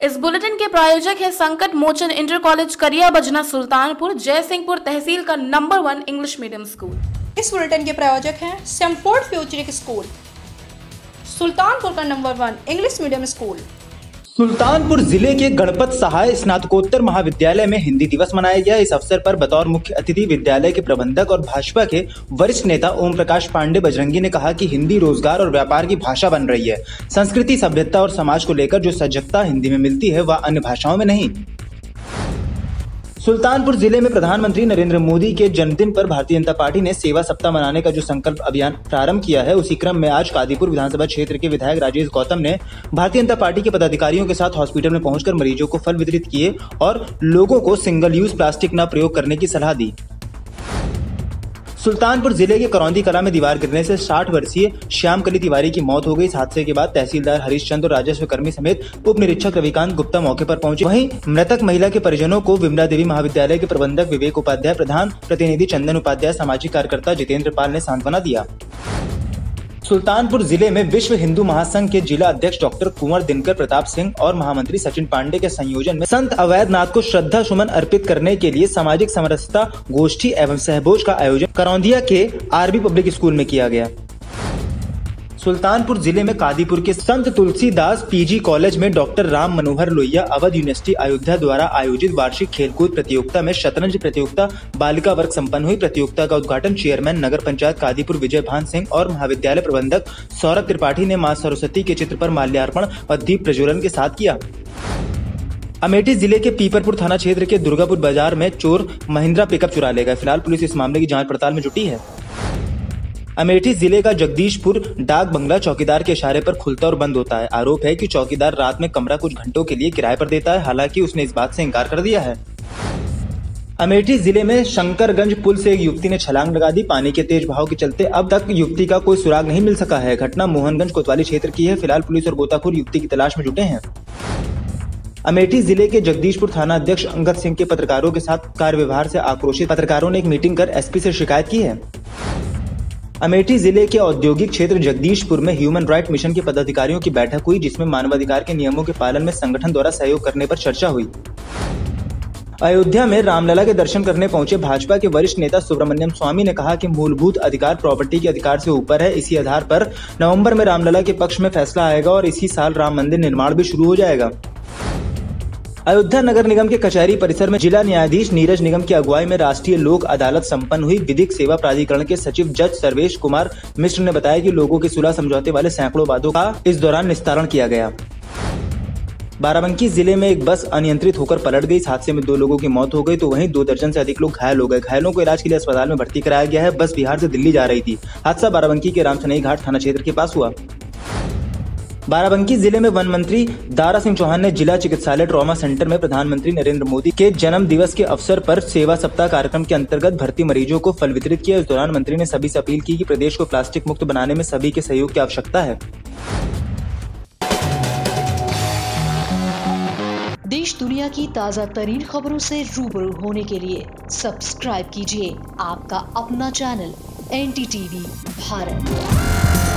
इस बुलेटिन के प्रायोजक है संकट मोचन इंटर कॉलेज करिया बजना सुल्तानपुर, जयसिंहपुर तहसील का number one English medium school. इस बुलेटिन के प्रायोजक है सेम्फोर्ड फ्यूचरिक स्कूल। सुल्तानपुर का number one English medium school. Sultanpur ज़िले के गणपत सहाय स्नातकोत्तर महाविद्यालय में हिंदी दिवस मनाया गया। इस अवसर पर बतौर मुख्य अतिथि विद्यालय के प्रबंधक और भाजपा के वरिष्ठ नेता ओम प्रकाश पांडे बजरंगी ने कहा कि हिंदी रोज़गार और व्यापार की भाषा बन रही है। संस्कृति सभ्यता और समाज को लेकर जो सजगता हिंदी में मिलती है, वह अन्य भाषाओं में नहीं। सुल्तानपुर ज़िले में प्रधानमंत्री नरेंद्र मोदी के जन्मदिन पर भारतीय जनता पार्टी ने सेवा सप्ताह मनाने का जो संकल्प अभियान प्रारंभ किया है, उसी क्रम में आज कादीपुर विधानसभा क्षेत्र के विधायक राजेश गौतम ने भारतीय जनता पार्टी के पदाधिकारियों के साथ हॉस्पिटल में पहुंचकर मरीजों को फल वितरित किए और लोगों को सिंगल यूज़ प्लास्टिक न प्रयोग करने की सलाह दी। सुल्तानपुर ज़िले के करौंदी कला में दीवार गिरने से 60 वर्षीय श्याम कली तिवारी की मौत हो गई। इस हादसे के बाद तहसीलदार हरीश चंद और राजस्व कर्मी समेत उप निरीक्षक रविकांत गुप्ता मौके पर पहुँचे। वहीं मृतक महिला के परिजनों को विमला देवी महाविद्यालय के प्रबंधक विवेक उपाध्याय, प्रधान प्रतिनिधि चंदन उपाध्याय, सामाजिक कार्यकर्ता जितेंद्र पाल ने सांत्वना दिया। सुल्तानपुर ज़िले में विश्व हिंदू महासंघ के जिला अध्यक्ष डॉक्टर कुंवर दिनकर प्रताप सिंह और महामंत्री सचिन पांडे के संयोजन में संत अवैधनाथ को श्रद्धा सुमन अर्पित करने के लिए सामाजिक समरसता, गोष्ठी एवं सहभोज का आयोजन करौंदिया के आरबी पब्लिक स्कूल में किया गया। सुल्तानपुर ज़िले में कादीपुर के संत तुलसीदास पीजी कॉलेज में डॉक्टर राम मनोहर लोहिया अवध यूनिवर्सिटी अयोध्या द्वारा आयोजित वार्षिक खेलकूद प्रतियोगिता में शतरंज प्रतियोगिता, बालिका वर्ग संपन्न हुई प्रतियोगिता का उद्घाटन चेयरमैन नगर पंचायत कादीपुर विजय भान सिंह और महाविद्यालय प्रबंधक सौरभ त्रिपाठी ने माँ सरस्वती के चित्र पर माल्यार्पण और दीप प्रज्वलन के साथ किया। अमेठी ज़िले के पीपरपुर थाना क्षेत्र के दुर्गापुर बाज़ार में चोर महिंद्रा पिकअप चुरा ले गए। फ़िलहाल पुलिस इस मामले की जाँच पड़ताल में जुटी है। अमेठी ज़िले का जगदीशपुर डाक बंगला चौकीदार के इशारे पर खुलता और बंद होता है। आरोप है कि चौकीदार रात में कमरा कुछ घंटों के लिए किराए पर देता है, हालाँकि उसने इस बात से इनकार कर दिया है। अमेठी ज़िले में शंकरगंज पुल से एक युवती ने छलांग लगा दी। पानी के तेज बहाव के चलते अब तक युवती का कोई सुराग नहीं मिल सका है। घटना मोहनगंज कोतवाली क्षेत्र की है। फ़िलहाल पुलिस और गोताखोर युवती की तलाश में जुटे हैं। अमेठी ज़िले के जगदीशपुर थाना अध्यक्ष अंगद सिंह के पत्रकारों के साथ कार्य व्यवहार से आक्रोशित पत्रकारों ने एक मीटिंग कर एसपी से शिकायत की है। अमेठी ज़िले के औद्योगिक क्षेत्र जगदीशपुर में ह्यूमन राइट मिशन के पदाधिकारियों की बैठक हुई, जिसमें मानवाधिकार के नियमों के पालन में संगठन द्वारा सहयोग करने पर चर्चा हुई। अयोध्या में रामलला के दर्शन करने पहुँचे भाजपा के वरिष्ठ नेता सुब्रमण्यम स्वामी ने कहा कि मूलभूत अधिकार प्रॉपर्टी के अधिकार से ऊपर है। इसी आधार पर नवंबर में रामलला के पक्ष में फैसला आएगा और इसी साल राम मंदिर निर्माण भी शुरू हो जाएगा। अयोध्या नगर निगम के कचहरी परिसर में जिला न्यायाधीश नीरज निगम की अगुवाई में राष्ट्रीय लोक अदालत संपन्न हुई। विधिक सेवा प्राधिकरण के सचिव जज सर्वेश कुमार मिश्र ने बताया कि लोगों के सुलह समझौते वाले सैकड़ों वादों का इस दौरान निस्तारण किया गया। बाराबंकी ज़िले में एक बस अनियंत्रित होकर पलट गई। इस हादसे में दो लोगों की मौत हो गई तो वहीं दो दर्जन से अधिक लोग घायल हो गए। घायलों को इलाज के लिए अस्पताल में भर्ती कराया गया है। बस बिहार से दिल्ली जा रही थी। हादसा बाराबंकी के रामसनई घाट थाना क्षेत्र के पास हुआ। बाराबंकी ज़िले में वन मंत्री दारा सिंह चौहान ने जिला चिकित्सालय ट्रॉमा सेंटर में प्रधानमंत्री नरेंद्र मोदी के जन्म दिवस के अवसर पर सेवा सप्ताह कार्यक्रम के अंतर्गत भर्ती मरीजों को फल वितरित किया। इस दौरान मंत्री ने सभी से अपील की कि प्रदेश को प्लास्टिक मुक्त बनाने में सभी के सहयोग की आवश्यकता है। देश दुनिया की ताज़ा तरीन खबरों से रूबरू होने के लिए सब्सक्राइब कीजिए आपका अपना चैनल एन भारत।